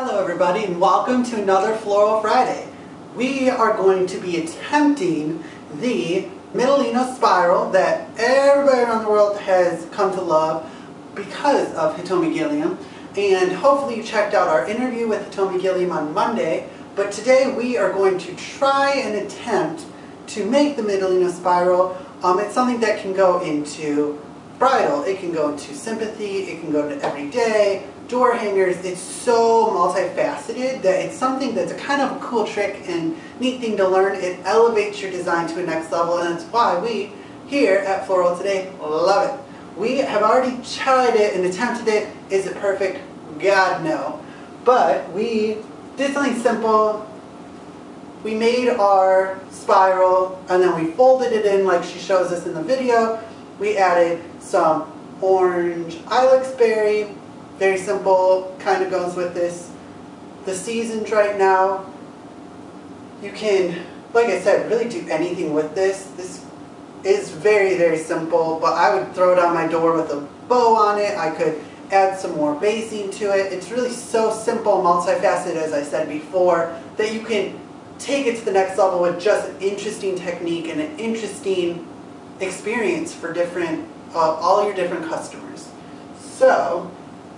Hello everybody and welcome to another Floral Friday. We are going to be attempting the Midollino spiral that everybody around the world has come to love because of Hitomi Gilliam. And hopefully you checked out our interview with Hitomi Gilliam on Monday. But today we are going to try and attempt to make the Midollino spiral. Um, it's something that can go into bridal, it can go into sympathy, it can go to everyday, door hangers. It's so multifaceted that it's something that's a kind of a cool trick and neat thing to learn. It elevates your design to a next level and that's why we here at Floral Today love it. We have already tried it and attempted it. Is it perfect? God no. But we did something simple. We made our spiral and then we folded it in like she shows us in the video. We added some orange ilex berry, very simple, kind of goes with this. The seasons right now, you can, like I said, really do anything with this. This is very, very simple, but I would throw it on my door with a bow on it. I could add some more basing to it. It's really so simple, multifaceted, as I said before, that you can take it to the next level with just an interesting technique and an interesting experience for different, uh, all your different customers. So,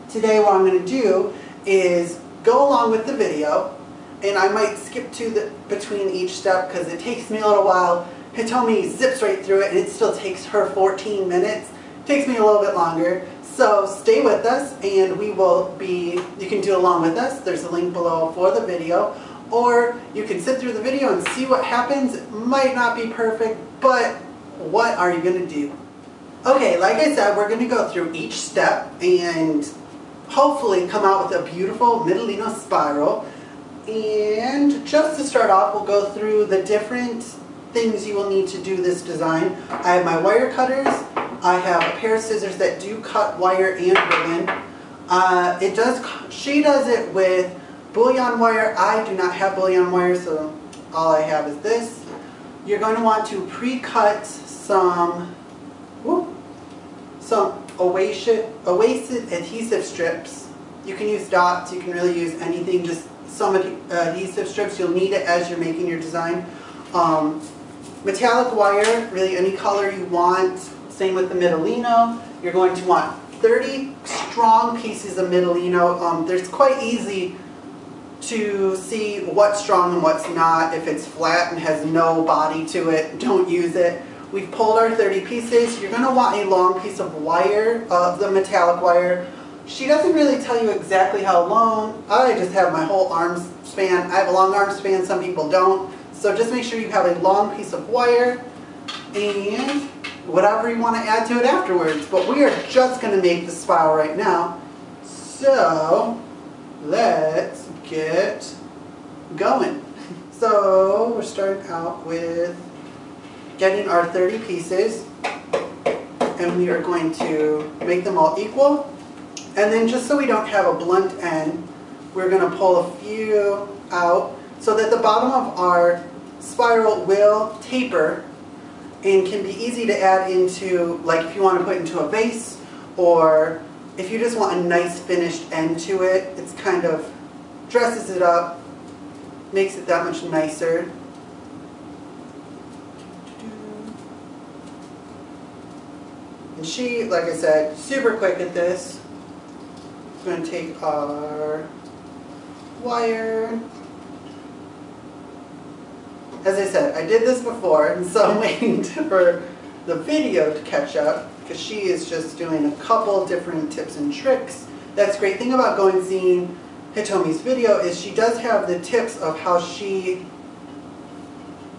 today what I'm going to do is go along with the video, and I might skip to the between each step because it takes me a little while. Hitomi zips right through it, and it still takes her 14 minutes. Takes me a little bit longer. So stay with us, and we will be, you can do along with us. There's a link below for the video. Or you can sit through the video and see what happens. It might not be perfect, but what are you going to do? Okay, like I said, we're going to go through each step and hopefully come out with a beautiful Midollino spiral. And just to start off, we'll go through the different things you will need to do this design. I have my wire cutters. I have a pair of scissors that do cut wire and ribbon. Uh, it does. She does it with bullion wire. I do not have bullion wire, so all I have is this. You're going to want to pre-cut some, some oasis, adhesive strips. You can use dots, you can really use anything, just some adhesive strips. You'll need it as you're making your design. Um, metallic wire, really any color you want. Same with the Midollino. You're going to want 30 strong pieces of Midollino. Um, there's quite easy to see what's strong and what's not. If it's flat and has no body to it, don't use it. We've pulled our 30 pieces. You're going to want a long piece of wire, of the metallic wire. She doesn't really tell you exactly how long. I just have my whole arm span. I have a long arm span, some people don't. So just make sure you have a long piece of wire and whatever you want to add to it afterwards. But we are just going to make the spiral right now. So let's get going. So we're starting out with getting our 30 pieces and we are going to make them all equal. And then just so we don't have a blunt end, we're going to pull a few out so that the bottom of our spiral will taper and can be easy to add into, like if you want to put into a vase or if you just want a nice finished end to it, it's kind of dresses it up, makes it that much nicer. And she, like I said, super quick at this. We're going to take our wire. As I said, I did this before, and so I'm waiting for the video to catch up because she is just doing a couple different tips and tricks. That's great thing about going seeing Hitomi's video is she does have the tips of how she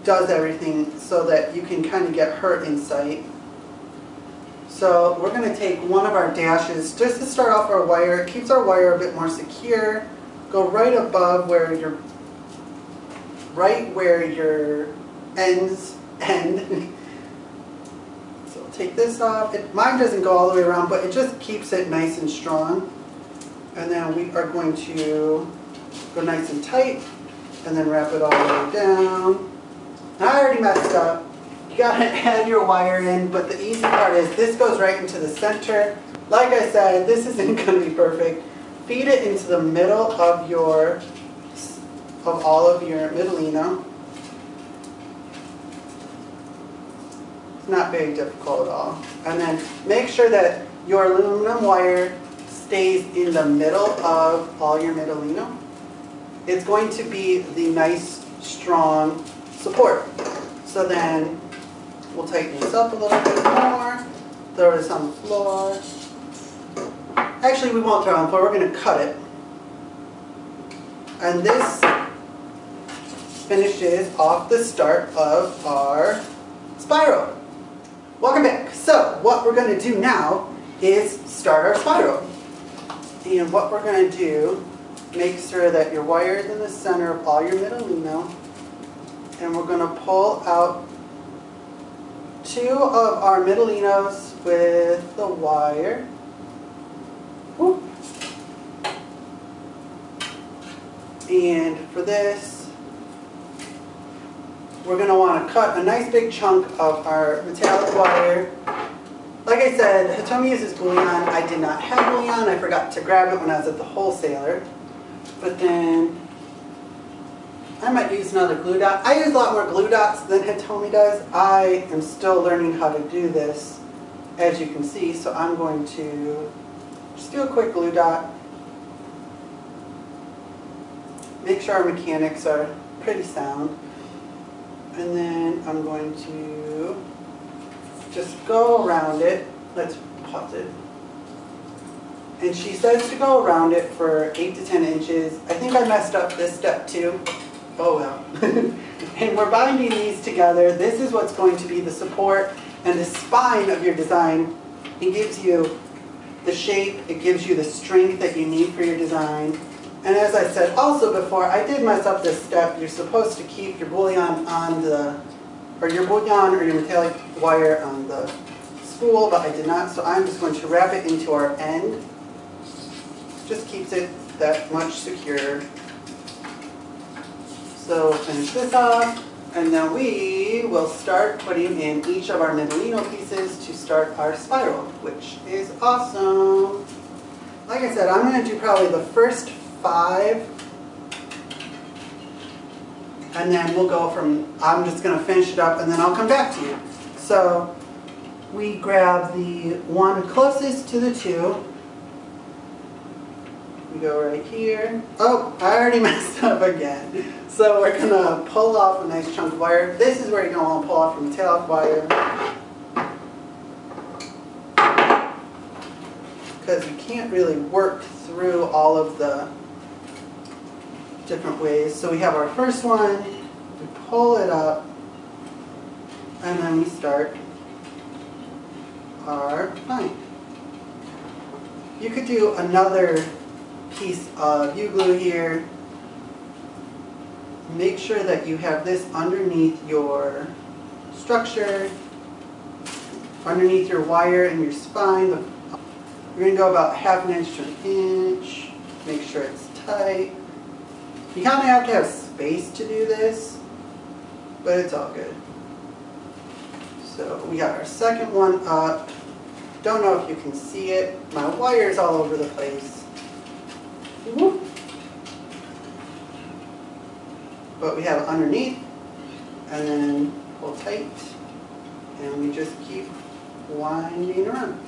does everything so that you can kind of get her insight. So we're going to take one of our dashes just to start off our wire. It keeps our wire a bit more secure. Go right above where your right where your ends end. so take this off. It, mine doesn't go all the way around, but it just keeps it nice and strong. And then we are going to go nice and tight and then wrap it all the way down. I already messed up. You gotta add your wire in, but the easy part is this goes right into the center. Like I said, this isn't gonna be perfect, feed it into the middle of your, of all of your Midollino. It's not very difficult at all. And then make sure that your aluminum wire stays in the middle of all your Midollino. It's going to be the nice, strong support. So then we'll tighten this up a little bit more, throw this on the floor. Actually, we won't throw it on the floor, we're going to cut it. And this finishes off the start of our spiral. Welcome back. So what we're going to do now is start our spiral. And what we're going to do, make sure that your wire is in the center of all your middle Midollino. And we're going to pull out two of our Midollinos with the wire. And for this, we're going to want to cut a nice big chunk of our metallic wire. Like I said, Hitomi uses bullion. I did not have bullion. I forgot to grab it when I was at the wholesaler. But then I might use another glue dot. I use a lot more glue dots than Hitomi does. I am still learning how to do this, as you can see. So I'm going to just do a quick glue dot. Make sure our mechanics are pretty sound. And then I'm going to just go around it. Let's pause it. And she says to go around it for 8 to 10 inches. I think I messed up this step too. Oh well. and we're binding these together. This is what's going to be the support and the spine of your design. It gives you the shape, it gives you the strength that you need for your design. And as I said also before, I did mess up this step. You're supposed to keep your bullion on the, or your bullion or your metallic wire on the spool, but I did not, so I'm just going to wrap it into our end. Just keeps it that much secure. So finish this off, and then we will start putting in each of our Midollino pieces to start our spiral, which is awesome. Like I said, I'm going to do probably the first five. And then we'll go from, I'm just going to finish it up and then I'll come back to you. So we grab the one closest to the two. We go right here. Oh, I already messed up again. So we're to pull off a nice chunk of wire. This is where to want to pull off your metallic wire. Because you can't really work through all of the different ways. So we have our first one, we pull it up, and then we start our bind. You could do another piece of U-glue here. Make sure that you have this underneath your structure, underneath your wire and your spine. You're going to go about half an inch to an inch. Make sure it's tight. You kind of have to have space to do this, but it's all good. So we got our second one up. Don't know if you can see it. My wire's all over the place. Whoop. But we have underneath, and then pull tight, and we just keep winding around.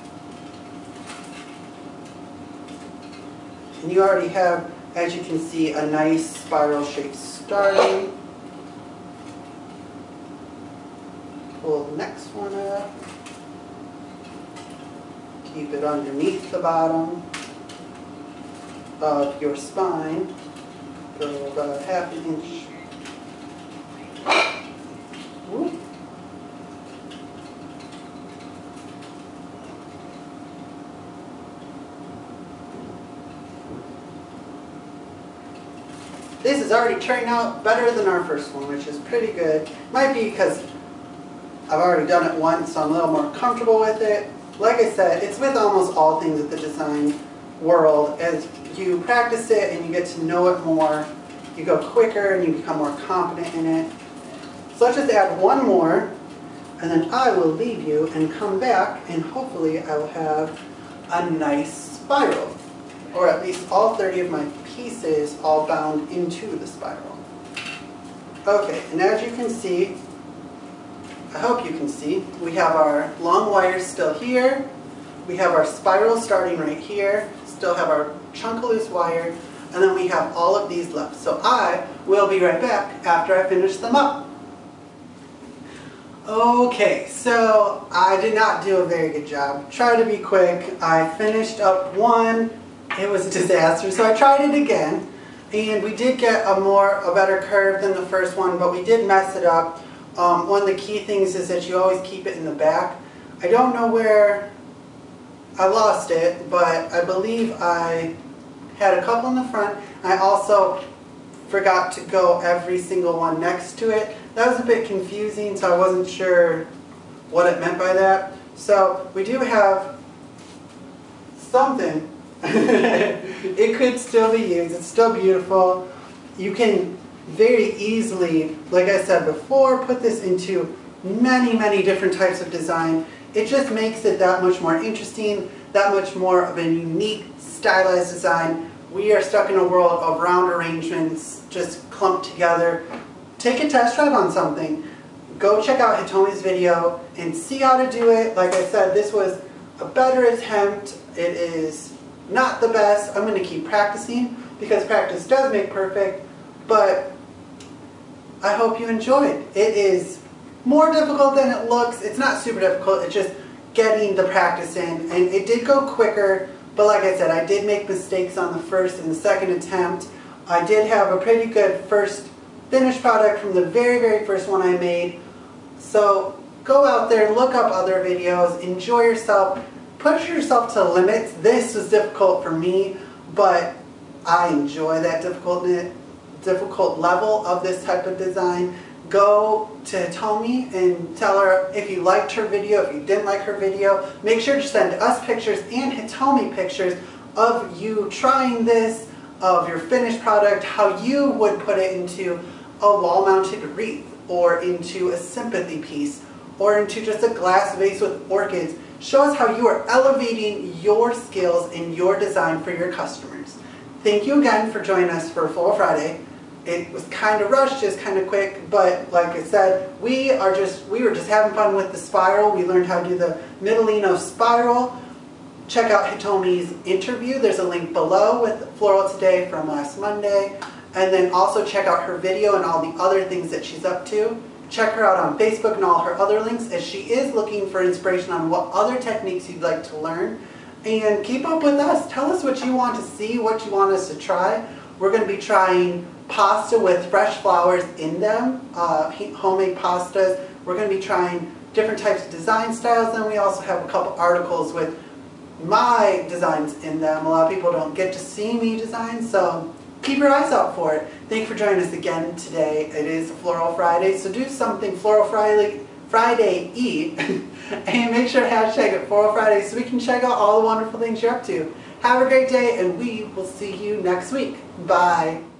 And you already have as you can see, a nice spiral shape starting. Pull the next one up. Keep it underneath the bottom of your spine. Go about half an inch. This is already turning out better than our first one, which is pretty good. Might be because I've already done it once, so I'm a little more comfortable with it. Like I said, it's with almost all things at the design world. As you practice it and you get to know it more, you go quicker and you become more confident in it. So let's just add one more, and then I will leave you and come back, and hopefully I will have a nice spiral. or at least all 30 of my pieces all bound into the spiral. Okay, and as you can see, I hope you can see, we have our long wires still here, we have our spiral starting right here, still have our chunk of loose wire, and then we have all of these left. So I will be right back after I finish them up. Okay, so I did not do a very good job. Try to be quick. I finished up one. It was a disaster, so I tried it again. And we did get a more, a better curve than the first one, but we did mess it up. Um, one of the key things is that you always keep it in the back. I don't know where I lost it, but I believe I had a couple in the front. I also forgot to go every single one next to it. That was a bit confusing, so I wasn't sure what it meant by that. So we do have something. it could still be used. It's still beautiful. You can very easily, like I said before, put this into many, many different types of design. It just makes it that much more interesting, that much more of a unique, stylized design. We are stuck in a world of round arrangements, just clumped together take a test drive on something. Go check out Hitomi's video and see how to do it. Like I said, this was a better attempt. It is not the best. I'm going to keep practicing because practice does make perfect, but I hope you enjoyed. It is more difficult than it looks. It's not super difficult. It's just getting the practice in. And it did go quicker, but like I said, I did make mistakes on the first and the second attempt. I did have a pretty good first finished product from the very, very first one I made. So go out there, look up other videos, enjoy yourself, push yourself to limits. This was difficult for me, but I enjoy that difficult, difficult level of this type of design. Go to Hitomi and tell her if you liked her video, if you didn't like her video. Make sure to send us pictures and Hitomi pictures of you trying this, of your finished product, how you would put it into a wall-mounted wreath or into a sympathy piece or into just a glass vase with orchids. Show us how you are elevating your skills in your design for your customers. Thank you again for joining us for Floral Friday. It was kind of rushed, just kind of quick, but like I said, we are just we were just having fun with the spiral. We learned how to do the Midollino spiral. Check out Hitomi's interview. There's a link below with Floral Today from last Monday. And then also check out her video and all the other things that she's up to. Check her out on Facebook and all her other links as she is looking for inspiration on what other techniques you'd like to learn. And keep up with us. Tell us what you want to see, what you want us to try. We're going to be trying pasta with fresh flowers in them, uh, homemade pastas. We're going to be trying different types of design styles. Then we also have a couple articles with my designs in them. A lot of people don't get to see me design, so keep your eyes out for it. Thank you for joining us again today. It is Floral Friday, so do something Floral Friday Friday and make sure to hashtag it Floral Friday so we can check out all the wonderful things you're up to. Have a great day and we will see you next week. Bye.